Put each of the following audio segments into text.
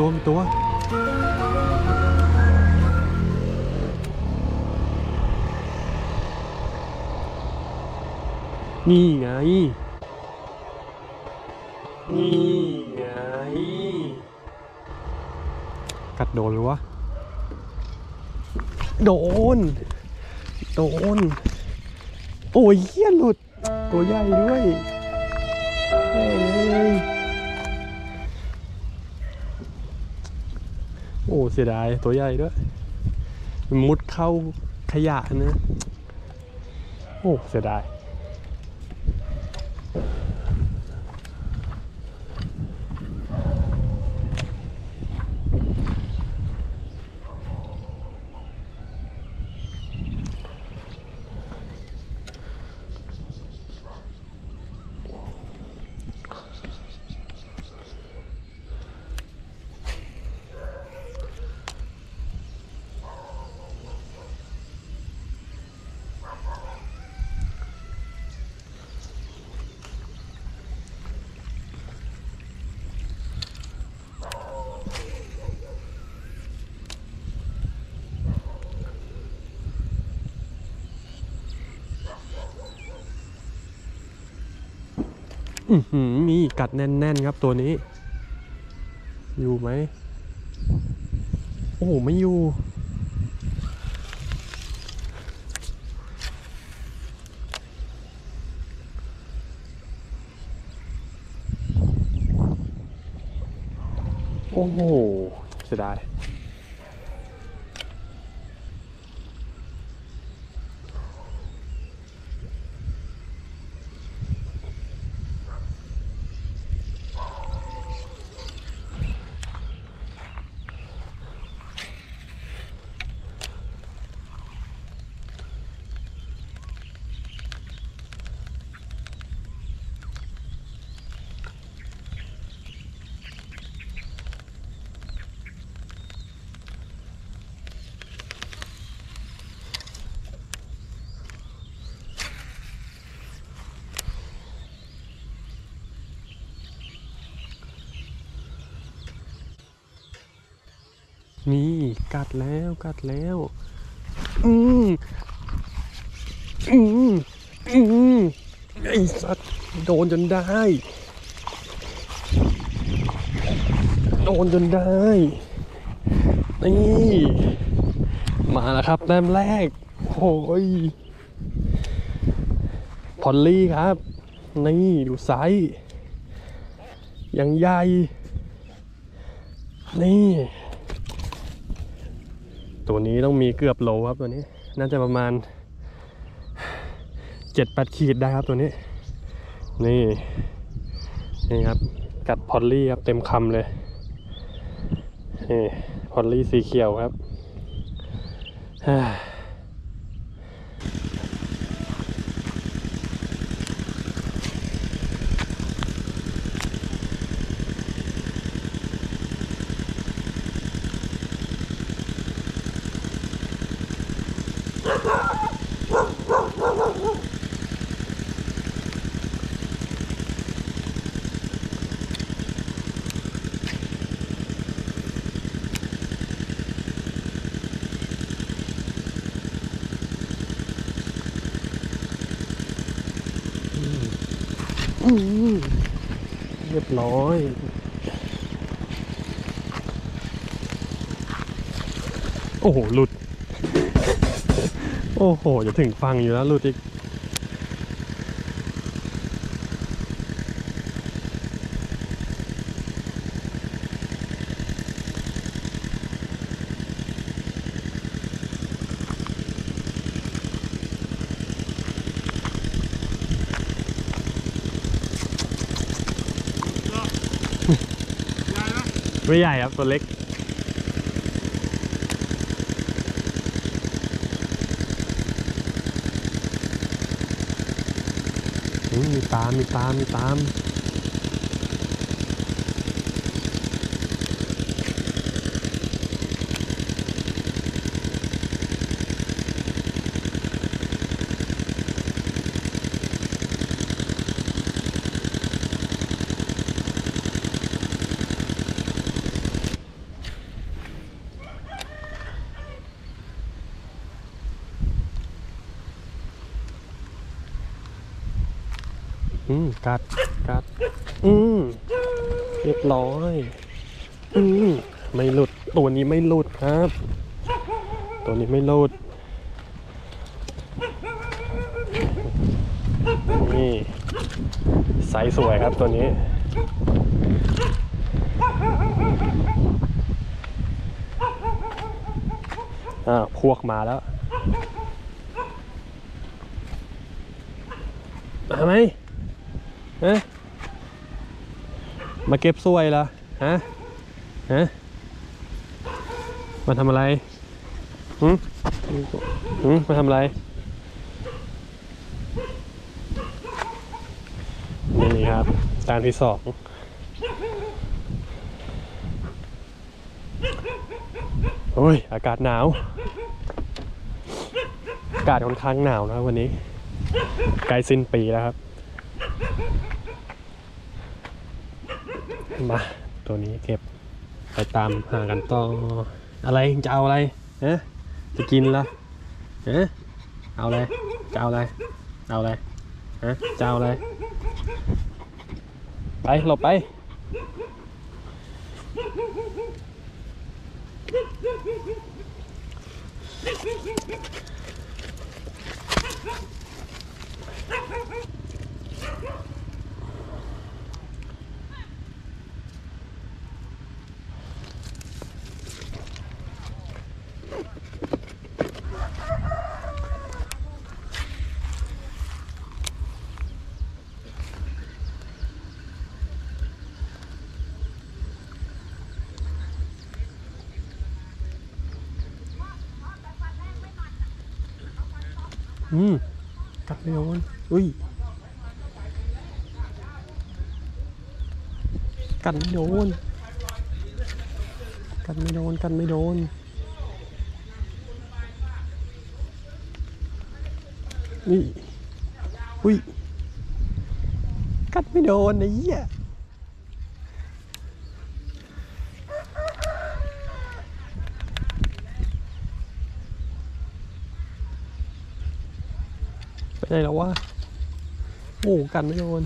ตัวมีตัวนี่ไง นี่ไง กัดโดนหรือวะ โดน โดน โอ้ยเหี้ยหลุด ตัวใหญ่ด้วยเฮ้ย โอ้เสียดายตัวใหญ่ด้วยมุดเข้าขยะนะ โอ้เสียดาย มีกัดแน่นๆครับตัวนี้ อยู่ไหม โอ้โห ไม่อยู่ โอ้โหเสียดาย นี่กัดแล้วกัดแล้ว อืมอืมอืมไอสัตว์โดนจนได้ โดนจนได้ นี่ มาแล้วครับแต้มแรก โอ้ยพอลลี่ครับ นี่ดูไซส์ยังใหญ่ นี่ ตัวนี้ต้องมีเกือบโลครับตัวนี้ น่าจะประมาณเจ็ดแปดขีดได้ครับตัวนี้ นี่นี่ครับ กัดพอลลี่ครับเต็มคำเลยนี่พอลลี่สีเขียวครับฮ่าอืม เรียบร้อยโอ้โห หลุด โอ้โห จะถึงฟังอยู่แล้วหลุดอีก ไม่ใหญ่ครับ ตัวเล็กอืมมีตาม มีตาม มีตาม อืมกัดกัด อืมเรียบร้อย อืมไม่หลุด ตัวนี้ไม่หลุดครับ ตัวนี้ไม่หลุด นี่ไซส์สวยครับตัวนี้ อ่า พวกมาแล้ว มาไหม ฮะมาเก็บสวยเหรอฮะฮะมาทำอะไรหืมหืมมาทำอะไรนี่ครับจานที่สองโอ้ย อากาศหนาว อากาศค่อนข้างหนาวนะวันนี้ ใกล้สิ้นปีแล้วครับ มา ตัวนี้เก็บไปตามหากันต่ออะไรจะเอาอะไรเอ๊ะจะกินละเอ๊ะเอาอะไรจะเอาอะไรเอาอะไรฮะจะเอาอะไรไปหลบไป อืมกัดไม่โดนอุ้ยกันไม่โดน กันไม่โดนกันไม่โดน นี่ อุ้ย กัดไม่โดนไอ้เหี้ย ไปไหนแล้ววะโอ้กันไม่โดน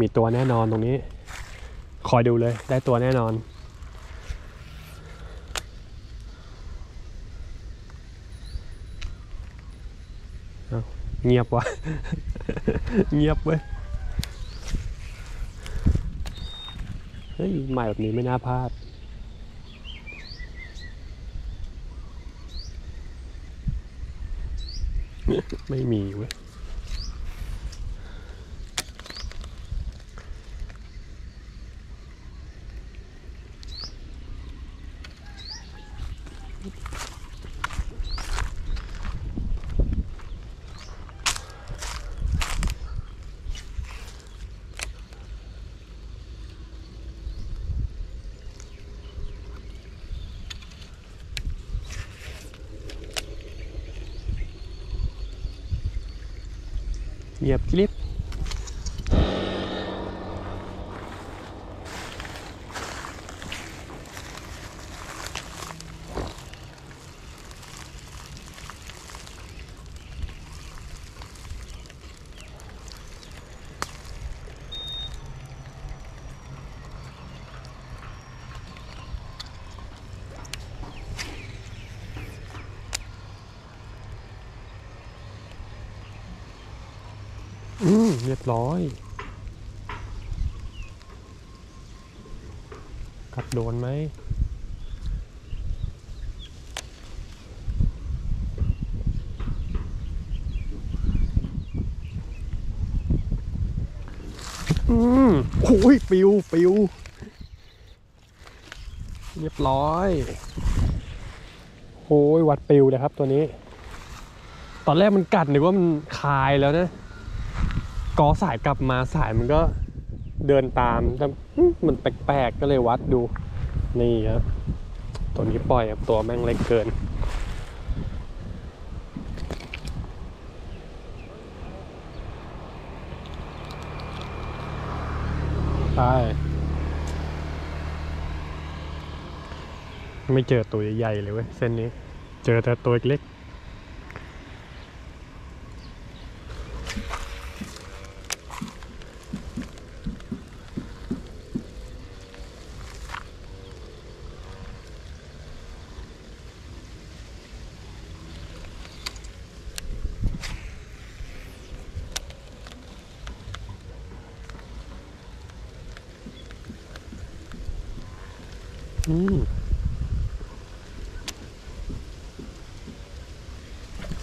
มีตัวแน่นอนตรงนี้ คอยดูเลยได้ตัวแน่นอน เงียบวะ เงียบเว้ย เฮ้ยใหม่แบบนี้ไม่น่าพลาดไม่มีเว้ย เมเรียบร้อย กัดโดนไหมอืมโอ้ยปิวปิว เรียบร้อยโอ้ยวัดปิวเลยครับตัวนี้ ตอนแรกมันกัดนึกว่ามันคายแล้วนะ กอสายกลับมาสายมันก็เดินตามแต่มมันแปลกๆก็เลยวัดดู นี่ครับตัวนี้ปล่อยครับตัวแม่งเล็กเกิน ใช่ไม่เจอตัวใหญ่ๆเลยเว้ยเส้นนี้ เจอแต่ตัวเล็ก อืม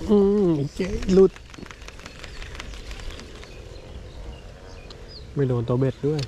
อืมเจ๊ หลุด ไม่โดนตัวเบ็ดด้วย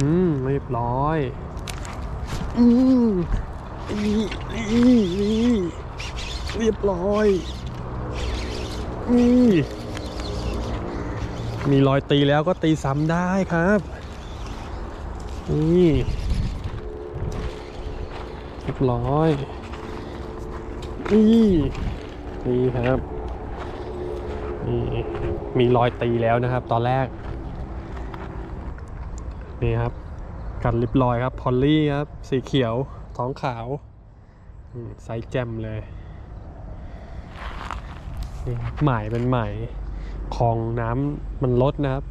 อืมเรียบร้อย อืมนี่นี่นี่เรียบร้อยนี่มีรอยตีแล้วก็ตีซ้ำได้ครับนี่เรียบร้อยนี่นี่ครับนี่มีรอยตีแล้วนะครับ ตอนแรก นี่ครับ กัดลิบลอยครับ พอลลี่ครับ สีเขียว ท้องขาวไซส์แจ่มเลยนี่ครับหม่เป็นใหม่ของน้ำมันลดนะครับ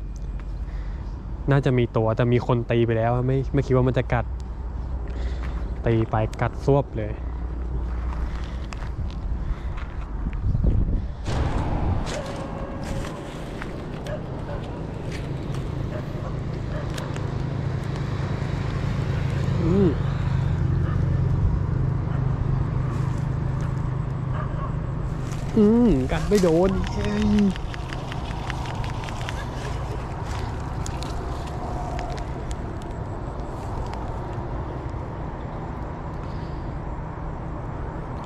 น่าจะมีตัวแต่มีคนตีไปแล้ว ไม่ไม่คิดว่ามันจะกัด ตีไปกัดซวบเลย อืม อืมกัดไม่โดนเย้ย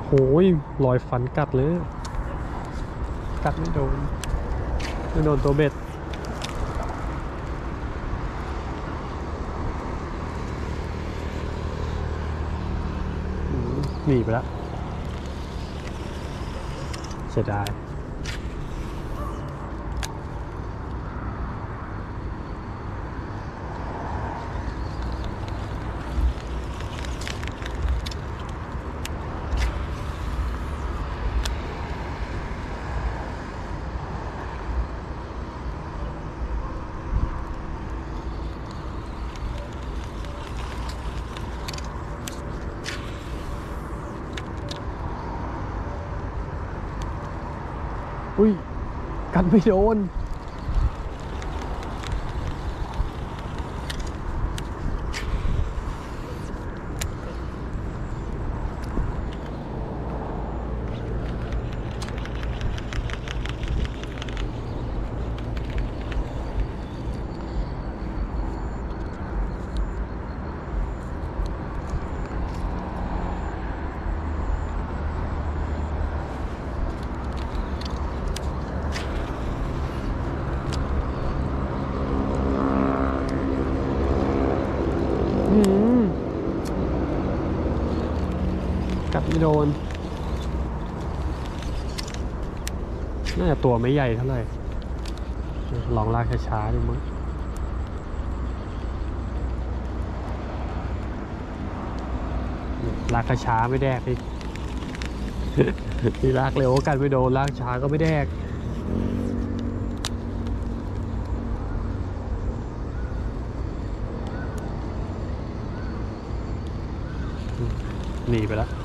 โหยรอยฟันกัดเลย กัดไม่โดน ไม่โดนตัวเบ็ดหนีไปแล้ว เสียดาย อุ้ย กันไม่โดน อ ไม่ โดน น่าจะตัวไม่ใหญ่เท่าไหร่ ลองลากช้าๆดูมั้งลากช้าไม่แดกอีกที่ลากเร็วก็กันไม่โดนลากช้าก็ไม่แดกหนีไปแล้ว